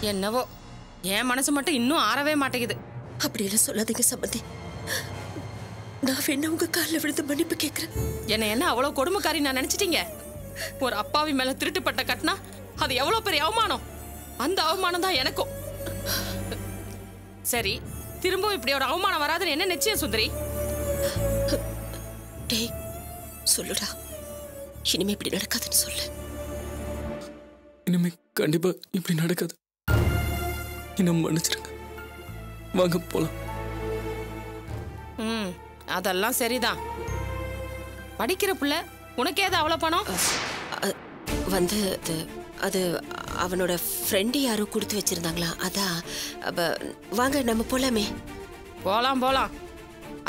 என்னவோ? என் மனசு மட்டும் இன்னும் ஆறவே மாட்டேங்குது. அப்படியெல்லாம் சொல்லாதீங்க சம்மந்தி நான் வேணா உங்க காலில் விழுந்து மன்னிப்பு கேட்கிறேன் என்ன என்ன அவ்வளவு கொடுமைக்காரி நான் நினைச்சிட்டீங்க? ஒரு அப்பாவி மேல திருட்டுப்பட்ட கட்டினா அது எவ்வளவு பெரிய அவமானம்? அந்த அவமானம் தான் எனக்கும். சரி திரும்பவும் இப்படி ஒரு அவமானம் வராதுன்னு என்ன நிச்சயம் சுந்தரி? டேய் சொல்லுடா. இனிமே இப்படி நடக்காதுன்னு சொல்லு. இனிமே கண்டிப்பா இப்படி நடக்காது. இன்னும் மன்னிச்சிருங்க. வாங்க போலாம். ம் அதெல்லாம் சரிதான். படிக்கிற புள்ள உனக்கு ஏது அவ்வளவு பணம்? வந்து அது அது அவனோட ஃப்ரெண்டு யாரோ கொடுத்து வச்சிருந்தாங்களா? அதான் அப்ப வாங்க நம்ம போலாமே. போலாம் போலாம்.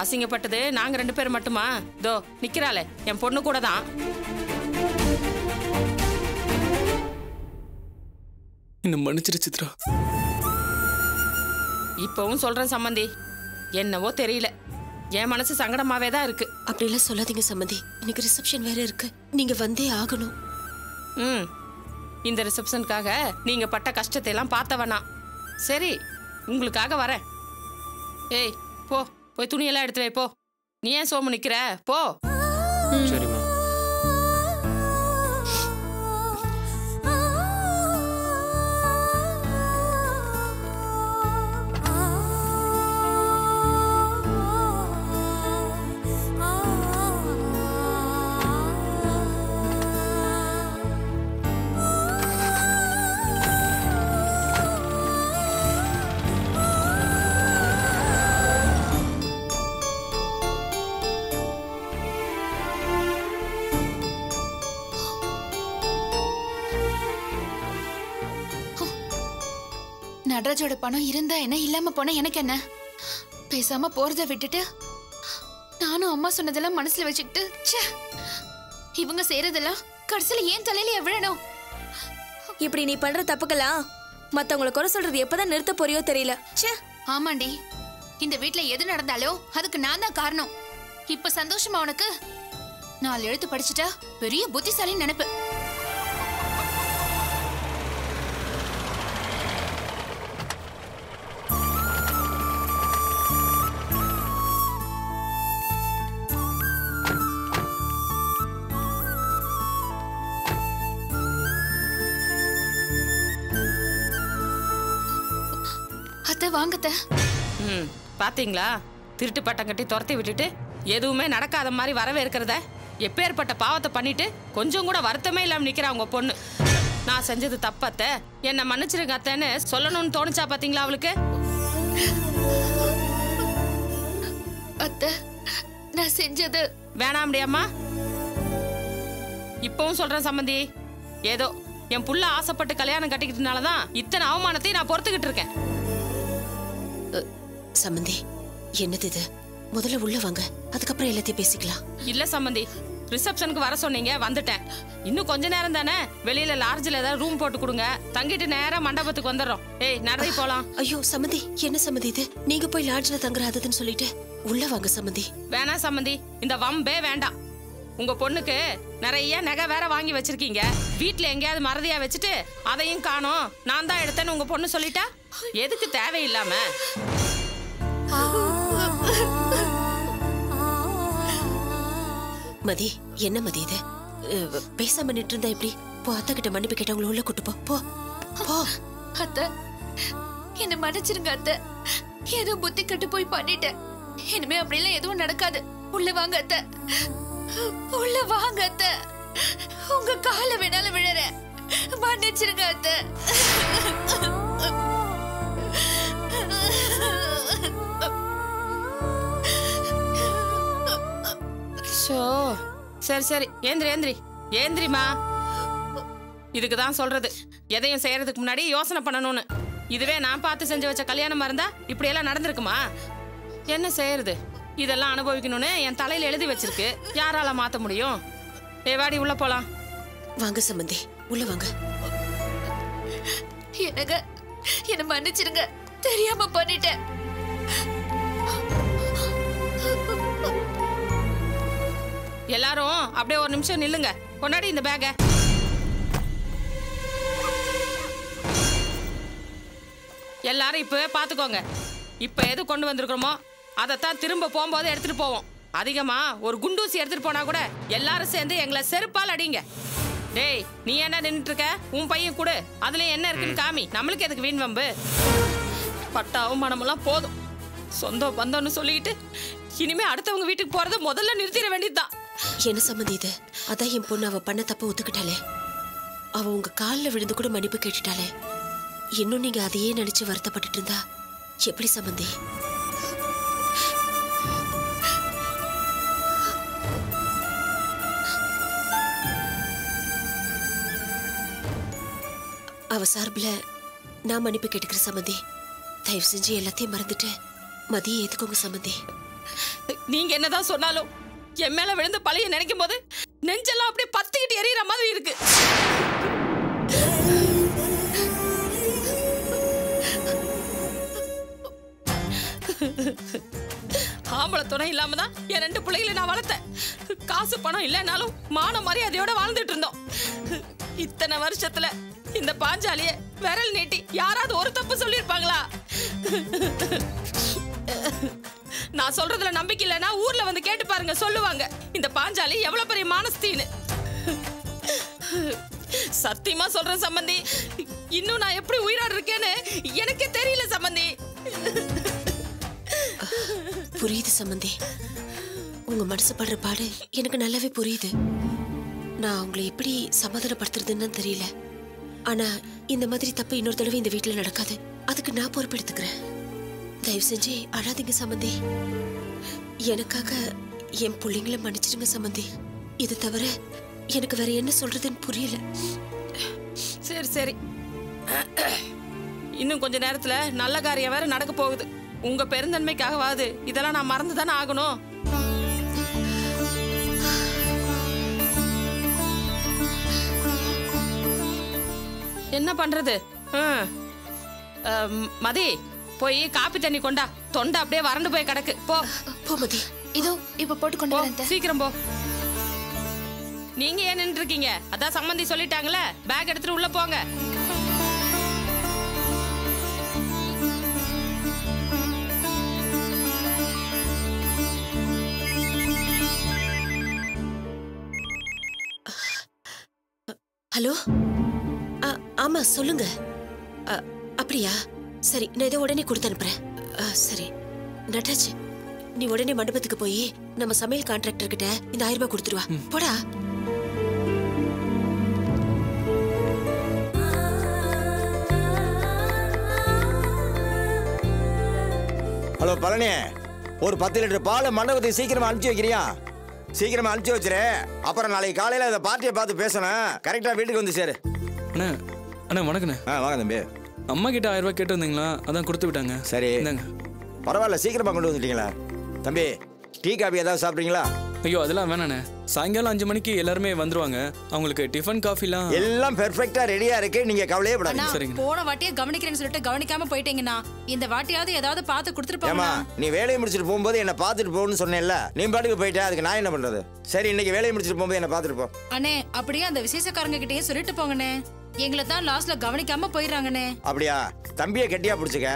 அசிங்கப்பட்டது நாங்க ரெண்டு பேர் மட்டுமா? தோ நிக்கிறாளே என் பொண்ணு கூட தான். இன்னும் மன்னிச்சிரு சித்ரா. இப்பவும் சொல்றேன் சம்மந்தி. என்னவோ தெரியல. என் மனசு சங்கடமாவே தான் இருக்கு. அப்படியெல்லாம் சொல்லாதீங்க சம்மந்தி. இன்னைக்கு ரிசப்ஷன் வேற இருக்கு. நீங்க வந்தே ஆகணும். ம். இந்த ரிசப்ஷனுக்காக நீங்க பட்ட கஷ்டத்தை எல்லாம் பார்த்தவனா சரி உங்களுக்காக வரேன். ஏய் போ. போய் துணியெல்லாம் எடுத்து வை போ. நீ ஏன் சோமு நிக்கிற? போ. சரிம்மா நடராஜோட பணம் இருந்தா என்ன இல்லாம போனா எனக்கு என்ன? பேசாம போறத விட்டுட்டு நானும் அம்மா சொன்னதெல்லாம் மனசுல வச்சுக்கிட்டு ச்சே இவங்க செய்யறதெல்லாம் கடைசியில ஏன் தலையில விழணும்? இப்படி நீ பண்ற தப்புக்கெல்லாம் மத்தவங்கள குறை சொல்றது எப்பதான் நிறுத்த போறியோ தெரியல. ச்சே. ஆமாண்டி இந்த வீட்ல எது நடந்தாலும் அதுக்கு நான் தான் காரணம். இப்ப சந்தோஷமா உனக்கு? நாலு எழுத்து படிச்சுட்டா பெரிய புத்திசாலின்னு நினைப்பு. வாங்கத்த ம் பாத்தீங்களா? திருட்டு பட்டம் கட்டி துரத்தி விட்டுட்டு எதுவுமே நடக்காத மாதிரி வரவே இருக்கிறத எப்பேற்பட்ட பாவத்தை பண்ணிட்டு கொஞ்சம் கூட வருத்தமே இல்லாம நிக்கிறா உங்க பொண்ணு. நான் செஞ்சது தப்பத்த என்ன மன்னிச்சிருங்க அத்தைன்னு சொல்லணும்னு தோணுச்சா பாத்தீங்களா அவளுக்கு? அத்தை நான் செஞ்சது வேணாம் முடியாமா இப்பவும் சொல்றேன் சம்மந்தி ஏதோ என் புள்ள ஆசைப்பட்டு கல்யாணம் கட்டிக்கிட்டனால தான் இத்தனை அவமானத்தையும் நான் பொறுத்துக்கிட்டு இருக்கேன். சம்மந்தி என்னது இது? முதல்ல உள்ள வாங்க அதுக்கப்புறம் எல்லாத்தையும் பேசிக்கலாம். இல்ல சம்மந்தி ரிசப்ஷனுக்கு வர சொன்னீங்க வந்துட்டேன். இன்னும் கொஞ்ச நேரம் தானே? வெளியில லார்ஜில் ஏதாவது ரூம் போட்டு கொடுங்க. தங்கிட்டு நேரா மண்டபத்துக்கு வந்துடுறோம். ஏய் நடை போலாம். ஐயோ சம்மந்தி என்ன சம்மந்தி இது? நீங்க போய் லாட்ஜ்ல தங்குறாததுன்னு சொல்லிட்டு உள்ள வாங்க சம்மந்தி வேணாம் சம்மந்தி இந்த வம்பே வேண்டாம். உங்க பொண்ணுக்கு நிறைய நகை வேற வாங்கி வச்சிருக்கீங்க. வீட்ல எங்கேயாவது மறதியா வச்சுட்டு அதையும் காணோம். நான் தான் எடுத்தேன்னு உங்க பொண்ணு சொல்லிட்டா? எதுக்கு தேவையில்லாம? மதி என்ன மதி இது? பேசாம நின்று இருந்தா எப்படி? போ அத்தை கிட்ட மன்னிப்பு கேட்டவங்கள உள்ள கூட்டு போ. போ. போ. அத்தை என்ன மன்னிச்சிருங்க அத்தை. ஏதோ புத்தி கட்டு போய் பண்ணிட்டேன். இனிமே அப்படிலாம் எதுவும் நடக்காது. உள்ள வாங்க அத்தை. உள்ள வாங்க அத்தை. உங்க கால வேணாலும் விழற மன்னிச்சிருங்க அத்தை. ஷோ சரி சரி. ஏந்திரி ஏந்திரி. ஏந்திரிமா இதுக்கு தான் சொல்றது. எதையும் செய்யறதுக்கு முன்னாடி யோசனை பண்ணணும்னு. இதுவே நான் பார்த்து செஞ்சு வச்ச கல்யாணமா இருந்தா இப்படியெல்லாம் நடந்திருக்குமா? என்ன செய்யறது? இதெல்லாம் அனுபவிக்கணும்னு என் தலையில எழுதி வச்சிருக்கு. யாரால மாத்த முடியும்? ஏ வாடி உள்ள போலாம். வாங்க சம்மந்தி உள்ள வாங்க. எனக்கு என்ன மன்னிச்சிருங்க. தெரியாம பண்ணிட்டேன். எல்லாரும் அப்படியே ஒரு நிமிஷம் நில்லுங்க. கொண்டாடி இந்த பேக எல்லாரும் இப்பவே பாத்துக்கோங்க. இப்ப எது கொண்டு வந்திருக்கிறோமோ அதைத்தான் திரும்ப போகும்போது எடுத்துட்டு போவோம். அதிகமா ஒரு குண்டூசி எடுத்துட்டு போனா கூட எல்லாரும் சேர்ந்து எங்களை செருப்பால் அடிங்க. டேய் நீ என்ன நின்னுட்டு இருக்க உன் பையன் கொடு. அதுலயும் என்ன இருக்குன்னு காமி. நம்மளுக்கு எதுக்கு வீண் வம்பு? பட்ட அவமானமெல்லாம் போதும். சொந்த பந்தம்னு சொல்லிக்கிட்டு இனிமே அடுத்தவங்க வீட்டுக்கு போறத முதல்ல நிறுத்திட வேண்டியதுதான். என்ன சம்மந்தி இது? அதான் என் பொண்ணு அவ பண்ண தப்ப ஒத்துக்கிட்டாளே. அவ உங்க காலில் விழுந்து கூட மன்னிப்பு கேட்டுட்டாளே. இன்னும் நீங்க அதையே நினைச்சு வருத்தப்பட்டுட்டு இருந்தா எப்படி சம்மந்தி? அவ சார்பில் நான் மன்னிப்பு கேட்டுக்கிற சம்மந்தி. தயவு செஞ்சு எல்லாத்தையும் மறந்துட்டு மதியம் ஏத்துக்கோங்க சம்மந்தி. நீங்க என்னதான் சொன்னாலும் என் மேல விழுந்த பழைய நினைக்கும் போது நெஞ்செல்லாம் அப்படியே பத்திக்கிட்டு எரியற மாதிரி இருக்கு. ஆம்பளை துணை இல்லாம தான் என் ரெண்டு பிள்ளைகளை நான் வளர்த்தேன். காசு பணம் இல்லைனாலும் மான மரியாதையோட வாழ்ந்துட்டு இருந்தோம். இத்தனை வருஷத்துல இந்த பாஞ்சாலிய விரல் நீட்டி யாராவது ஒரு தப்பு சொல்லியிருப்பாங்களா? நான் சொல்றதுல நம்பிக்கை இல்லைன்னா ஊர்ல வந்து கேட்டு பாருங்க சொல்லுவாங்க. இந்த பாஞ்சாலி எவ்வளவு பெரிய மானஸ்தீன்னு சத்தியமா சொல்றேன் சம்பந்தி. இன்னும் நான் எப்படி உயிரோட இருக்கேன்னு எனக்கே தெரியல சம்பந்தி. புரியுது சம்மந்தி உங்க மனசு படுற பாடு எனக்கு நல்லாவே புரியுது. நான் உங்களை எப்படி சமாதானப்படுத்துறதுன்னு தெரியல. ஆனா இந்த மாதிரி தப்பு இன்னொரு தடவை இந்த வீட்டுல நடக்காது. அதுக்கு நான் பொறுப்பெடுத்துக்கிறேன். தயவு செஞ்சு அழாதீங்க சம்மந்தி எனக்காக என் பிள்ளைங்கள மன்னிச்சிடுங்க சம்மந்தி இது தவிர எனக்கு வேற என்ன சொல்றதுன்னு புரியல. சரி சரி. இன்னும் கொஞ்ச நேரத்துல நல்ல காரியம் வேற நடக்க போகுது. உங்க பெருந்தன்மைக்காகவாது இதெல்லாம் நான் மறந்து தானே ஆகணும்? என்ன பண்றது? மதி. போய் காப்பி தண்ணி கொண்டா. தொண்டை அப்படியே வறண்டு போய் கிடக்கு. போ. போமதி இதோ இப்ப போட்டு கொண்டு வரேன். சீக்கிரம் போ. நீங்க ஏன் நின்று இருக்கீங்க அதான் சம்மந்தி சொல்லிட்டாங்களே பேக் எடுத்துட்டு உள்ள போங்க. ஹலோ? ஆமா சொல்லுங்க. அப்படியா? சரி நான் இதை உடனே கொடுத்து அனுப்புறேன். ஆ, சரி. நட்டாச்சு நீ உடனே மண்டபத்துக்கு போய் நம்ம சமையல் கான்ட்ராக்டர் கிட்ட இந்த ஆயிரம் ரூபாய் கொடுத்துருவா போடா. ஹலோ பழனி. ஒரு பத்து லிட்டர் பால் மண்டபத்துக்கு சீக்கிரமா அனுப்பிச்சு வைக்கிறியா? சீக்கிரமா அனுப்பிச்சு வச்சிரு. அப்புறம் நாளைக்கு காலையில அந்த பார்ட்டியை பார்த்து பேசணும். கரெக்டா வீட்டுக்கு வந்து சேரு. அண்ணா அண்ணா வணக்கண்ணே. ஆ வாங்க தம்பி. அம்மா கிட்ட ஆயிரம் ரூபாய் கேட்டு வந்தீங்களா அதான் கொடுத்து விட்டாங்க. சரி. இந்தாங்க. பரவாயில்ல சீக்கிரமா கொண்டு வந்துட்டீங்களா? தம்பி டீ காபி ஏதாவது சாப்பிட்றீங்களா? ஐயோ அதெல்லாம் வேணாண்ணே. சாயங்காலம் அஞ்சு மணிக்கு எல்லாருமே வந்துருவாங்க. அவங்களுக்கு டிஃபன் காஃபிலாம் எல்லாம் பெர்ஃபெக்ட்டா ரெடியா இருக்கு. நீங்க கவலையே படாதீங்க. சரிங்க. போன வாட்டியே கவனிக்கிறேன்னு சொல்லிட்டு கவனிக்காம போயிட்டீங்கண்ணா. இந்த வாட்டியாவது ஏதாவது பார்த்து கொடுத்துருப்பாங்க நீ வேலையை முடிச்சிட்டு போகும்போது என்ன பார்த்துட்டு போகணும்னு சொன்னேன்ல. நீ பாட்டுக்கு போயிட்ட அதுக்கு நான் என்ன பண்றது? சரி இன்னைக்கு வேலையை முடிச்சிட்டு போகும்போது என்ன பார்த்துட்டு போ. அண்ணே அப்படியே அந்த விசேஷக்காரங்க கிட்டயே சொல்லிட்டு போங்கண்ணே. எங்களை தான் லாஸ்ட்ல கவனிக்காம போயிடுறாங்கண்ணே. அப்படியா? தம்பியை கெட்டியா பிடிச்சிக்க.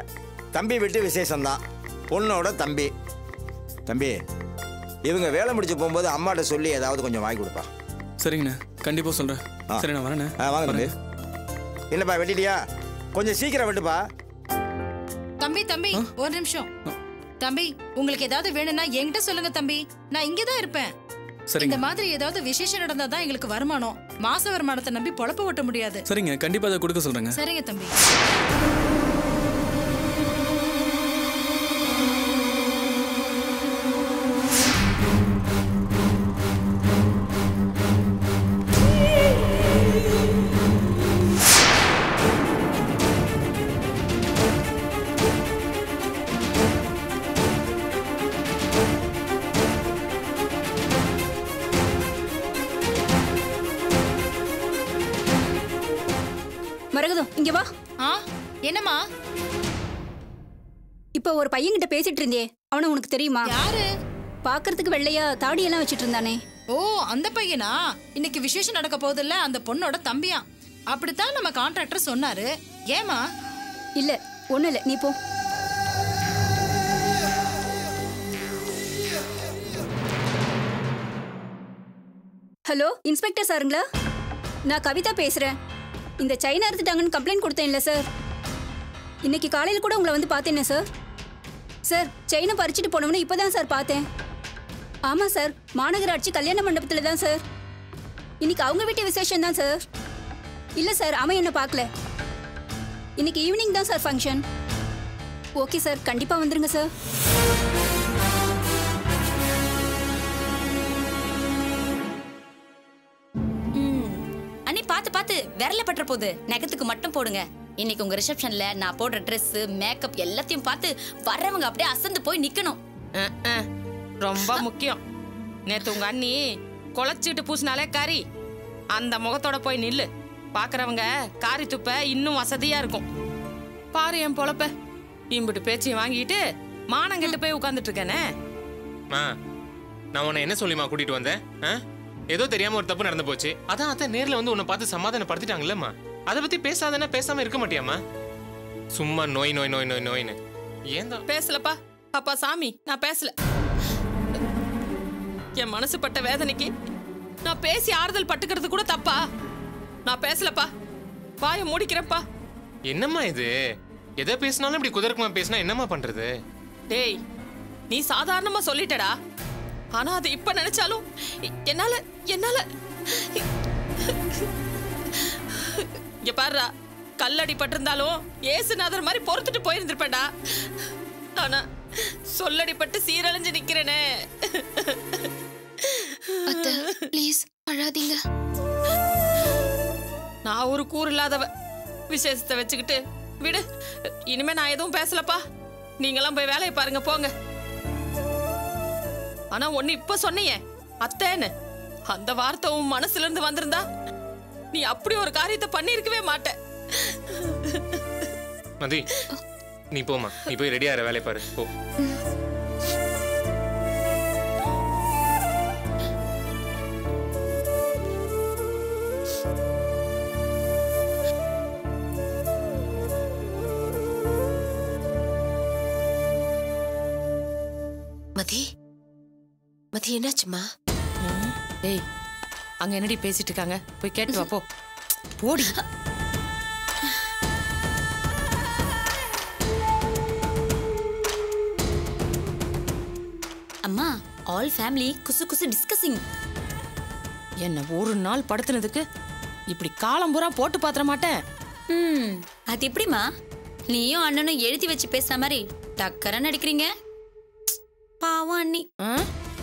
தம்பி விட்டு விசேஷம்தான். பொண்ணோட தம்பி. தம்பி இவங்க வேலை முடிச்சு போகும்போது அம்மாட்ட சொல்லி ஏதாவது கொஞ்சம் வாங்கி கொடுப்பா. சரிங்கண்ணே. கண்டிப்பா சொல்றேன். ஆ. சரி நான் வரேண்ணே. ஆ வாங்க தம்பி. என்னப்பா வெட்டிட்டியா? கொஞ்சம் சீக்கிரம் வெட்டுப்பா. தம்பி தம்பி ஒரு நிமிஷம். தம்பி உங்களுக்கு ஏதாவது வேணும்னா என்கிட்ட சொல்லுங்க தம்பி. நான் இங்கே தான் இருப்பேன் இந்த மாதிரி ஏதாவது விசேஷம் நடந்தா தான் எங்களுக்கு வருமானம். மாச வருமானத்தை நம்பி பொழப்ப ஓட்ட முடியாது. சரிங்க கண்டிப்பா அதை கொடுக்க சொல்றேங்க. சரிங்க தம்பி. இங்க வா. ஆ என்னம்மா? இப்ப ஒரு பையன்கிட்ட பேசிட்டு இருந்தியே அவன உனக்கு தெரியுமா? யாரு? பாக்குறதுக்கு வெள்ளையா தாடியெல்லாம் வச்சிட்டு இருந்தானே. ஓ அந்த பையனா? இன்னைக்கு விசேஷம் நடக்க போகுதுல்ல அந்த பொண்ணோட தம்பியா? அப்படித்தான் நம்ம கான்ட்ராக்டர் சொன்னாரு. ஏமா இல்ல ஒன்றும் இல்லை நீ போ. ஹலோ இன்ஸ்பெக்டர் சாருங்களா? நான் கவிதா பேசுகிறேன் இந்த சைனா அறுத்துட்டாங்கன்னு கம்ப்ளைண்ட் கொடுத்தேன்ல சார் இன்னைக்கு காலையில் கூட உங்களை வந்து பார்த்தேனே சார் சார் செயினை பறிச்சுட்டு போனவனு இப்போ தான் சார் பார்த்தேன். ஆமாம் சார் மாநகராட்சி கல்யாண மண்டபத்தில் தான் சார் இன்னைக்கு அவங்க வீட்டு விசேஷம் தான் சார் இல்லை சார் அவன் என்ன பார்க்கல. இன்னைக்கு ஈவினிங் தான் சார் ஃபங்க்ஷன் ஓகே சார் கண்டிப்பாக வந்துருங்க சார் பாத்து பாத்து விரல பற்ற போகுது நகத்துக்கு மட்டும் போடுங்க. இன்னைக்கு உங்க ரிசப்ஷன்ல நான் போடுற Dress மேக்கப் எல்லாத்தையும் பார்த்து வர்றவங்க அப்படியே அசந்து போய் நிக்கணும். ரொம்ப முக்கியம். நேத்து உங்க அண்ணி குழச்சிட்டு பூசினாலே கறி. அந்த முகத்தோட போய் நில்லு. பாக்குறவங்க காரி துப்ப இன்னும் வசதியா இருக்கும். பாரு என் பொழப்ப. இம்பிட்டு பேச்சையும் வாங்கிட்டு மானம் கெட்டு போய் உட்கார்ந்துட்டு இருக்கேனே. நான் உன்னை என்ன சொல்லிமா கூட்டிட்டு வந்தேன்? ஆ? ஏதோ தெரியாம ஒரு தப்பு நடந்து போச்சு. அதான் அத்தை நேர்ல வந்து உன்னை பார்த்து சமாதானப்படுத்திட்டாங்கல்லம்மா. அதை பத்தி பேசாதன்னா பேசாம இருக்க மாட்டியாம்மா? சும்மா நோய் நோய் நோய் நோய் நோய்னு. ஏன் பேசலப்பா. அப்பா சாமி நான் பேசல. என் மனசு பட்ட வேதனைக்கு நான் பேசி ஆறுதல் பட்டுக்கிறது கூட தப்பா? நான் பேசலப்பா. வாயை மூடிக்கிறேன்ப்பா. என்னம்மா இது? எதை பேசினாலும் இப்படி குதர்க்கமா பேசினா என்னம்மா பண்றது? டேய் நீ சாதாரணமா சொல்லிட்டடா. ஆனா அது இப்ப நினைச்சாலும் என்னால என்னால இங்க பாருடா கல்லடி பட்டிருந்தாலும் ஏசுநாதர் மாதிரி பொறுத்துட்டு போயிருந்திருப்பேன்டா. ஆனா சொல்லடிப்பட்டு சீரழிஞ்சு நிக்கிறேனே. ப்ளீஸ் அழாதீங்க. நான் ஒரு கூறு இல்லாதவ விசேஷத்தை வச்சுக்கிட்டு விடு இனிமே நான் எதுவும் பேசலப்பா. நீங்களாம் போய் வேலையை பாருங்க போங்க. ஆனா ஒண்ணு இப்ப சொன்னியே அத்தேன்னு. அந்த வார்த்தை உன் மனசுல இருந்து வந்திருந்தா நீ அப்படி ஒரு காரியத்தை பண்ணியிருக்கவே மாட்ட. மதி நீ போம்மா. நீ போய் ரெடியா இரு வேலையை பாரு. போ. மதி மதி என்னாச்சுமா டேய் அங்க என்னடி பேசிட்டு இருக்காங்க போய் கேட்டு வா போ. போடி. அம்மா ஆல் ஃபேமிலி குசு குசு டிஸ்கசிங் என்ன ஒரு நாள் படுத்துனதுக்கு இப்படி காலம் பூரா போட்டு பாத்திர மாட்டேன். ம் அது எப்படிம்மா? நீயும் அண்ணனும் எழுதி வச்சு பேசுற மாதிரி டக்கரா நடிக்கிறீங்க பாவம் அண்ணி. ஆ?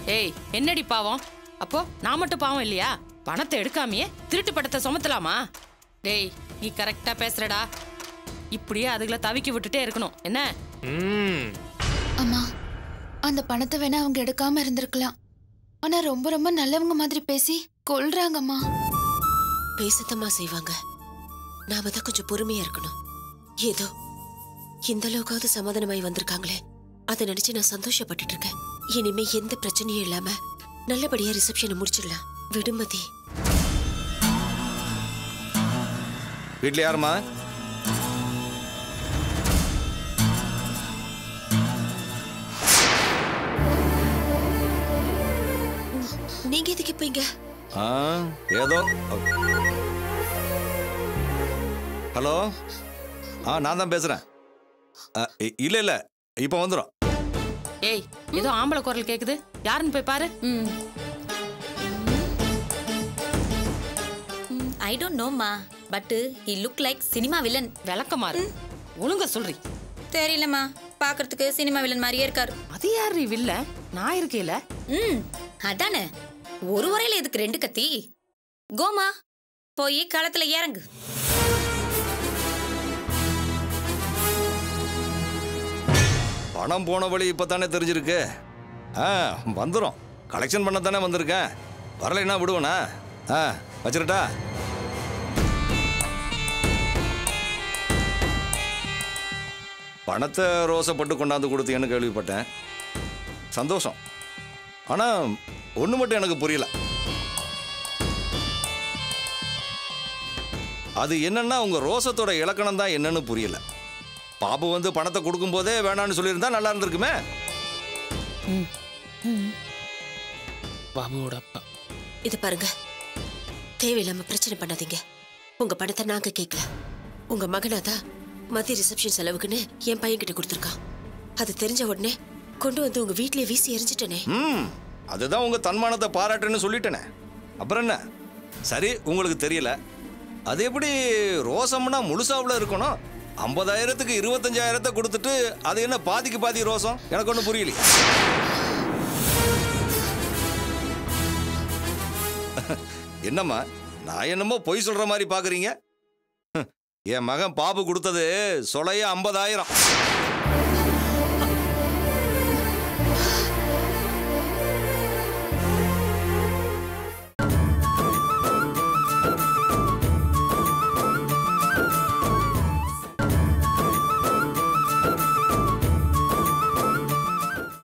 ஏய் என்னடி பாவம்? அப்போ நான் மட்டும் பாவம் இல்லையா? பணத்தை எடுக்காமையே திருட்டு படத்தை சுமத்தலாமா? டேய் நீ கரெக்டா பேசுறடா. இப்படியே அதுகளை தவிக்க விட்டுட்டே இருக்கணும். என்ன? ம். அம்மா அந்த பணத்தை வேணா அவங்க எடுக்காம இருந்திருக்கலாம். ஆனா ரொம்ப ரொம்ப நல்லவங்க மாதிரி பேசி கொல்றாங்கம்மா. பேசத்தம்மா செய்வாங்க. நாம தான் கொஞ்சம் பொறுமையா இருக்கணும். ஏதோ இந்த அளவுக்காவது சமாதானமாய் வந்திருக்காங்களே. அதை நினைச்சு நான் சந்தோஷப்பட்டுட்டு இருக்கேன். இனிமே எந்த பிரச்சனையும் இல்லாம நல்லபடியா ரிசப்ஷனை முடிச்சிடலாம். விடுமதி வீட்டில் யாரும்மா? நீங்க எதுக்கு இப்ப இங்க? ஏதோ. ஹலோ? ஆ நான் தான் பேசுகிறேன் இல்லை இல்லை. இப்போ வந்துடும் ஏய் ஏதோ ஆம்பளை குரல் கேக்குது. யாருன்னு போய் பாரு. ம். I don't நோம்மா but he look like cinema villain விளக்கமாறு ஒழுங்கா சொல்றி. தெரியலம்மா பார்க்கறதுக்கு சினிமா வில்லன் மாதிரியே இருக்காரு. அது யாரு வில்ல? நான் இருக்கேல. ம் அதானே. ஒரு உரையில எதுக்கு ரெண்டு கத்தி? கோமா போய் களத்துல இறங்கு. பணம் போன வழி இப்போ தானே தெரிஞ்சிருக்கு. ஆ வந்துடும் கலெக்ஷன் பண்ண தானே வந்திருக்கேன். வரலைன்னா விடுவேனா? ஆ வச்சிருட்டா? பணத்தை ரோசப்பட்டு கொண்டாந்து கொடுத்தீங்கன்னு கேள்விப்பட்டேன். சந்தோஷம். ஆனால் ஒன்று மட்டும் எனக்கு புரியல. அது என்னன்னா உங்கள் ரோசத்தோட இலக்கணம் தான் என்னன்னு புரியல. பாபு வந்து பணத்தை கொடுக்கும் போதே வேணான்னு சொல்லியிருந்தா நல்லா இருந்திருக்குமே. பாபுவோட அப்பா. இது பாருங்க. தேவையில்லாம பிரச்சனை பண்ணாதீங்க. உங்க பணத்தை நாங்க கேட்கல. உங்க மகனாதான் மதிய ரிசப்ஷன் செலவுக்குன்னு என் பையன் கிட்ட கொடுத்துருக்கான். அது தெரிஞ்ச உடனே கொண்டு வந்து உங்க வீட்லயே வீசி எரிஞ்சிட்டனே. ம். அதுதான் உங்க தன்மானத்தை பாராட்டுன்னு சொல்லிட்டேனே. அப்புறம் என்ன? சரி உங்களுக்கு தெரியல. அது எப்படி ரோசம்னா முழுசாவில் இருக்கணும்? ஐம்பதாயிரத்துக்கு இருபத்தஞ்சாயிரத்தை கொடுத்துட்டு அது என்ன பாதிக்கு பாதி ரோசம்? எனக்கு ஒன்றும் புரியல. என்னம்மா நான் என்னமோ பொய் சொல்ற மாதிரி பாக்குறீங்க? என் மகன் பாப்பு கொடுத்தது சொலைய ஐம்பதாயிரம்.